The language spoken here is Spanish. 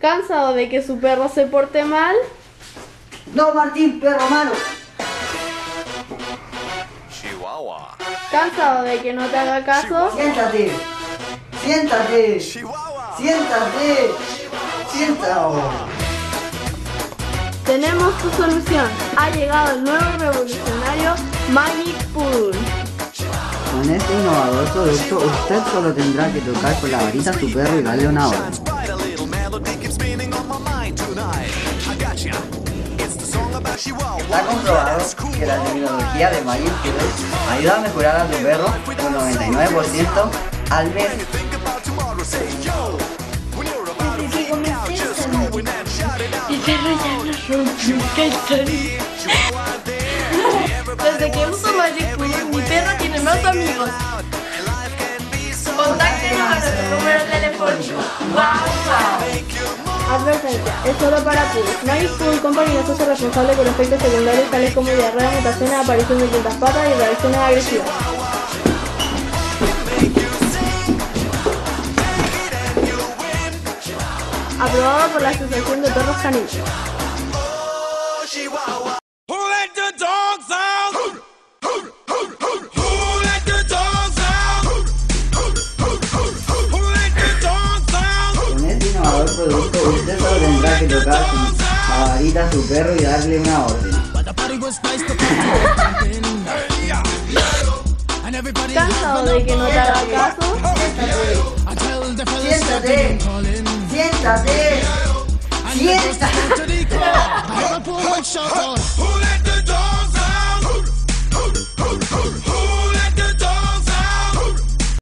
¿Cansado de que su perro se porte mal? No, Martín, perro malo. Chihuahua. ¿Cansado de que no te haga caso? Siéntate. Siéntate. Chihuahua. Siéntate. Siéntate. Tenemos tu solución. Ha llegado el nuevo revolucionario Magic Pool. Con este innovador producto, usted solo tendrá que tocar con la varita a su perro y darle una orden. Spinning on my mind tonight. I gotcha. It's the song about Chihuahua. Está comprobado que la tecnología de Magic Pool ayuda a mejorar a tu perro un 99% al mes. Que ya no Desde que uso Magic Pool, mi perro tiene más amigos. Contáctenos a nuestro número. Advertencia, es solo para Pool. Magic Pool Company no se hace responsable por efectos secundarios tales como diarrea, mutaciones, aparición de puntas patas y reacciones agresivas. Aprobado por la Asociación de Perros Caninos. Usted solo tendrá que tocar con la varita a su perro y darle una orden. ¿Cansado de que no te haga caso? Siéntate. Siéntate. Siéntate. Let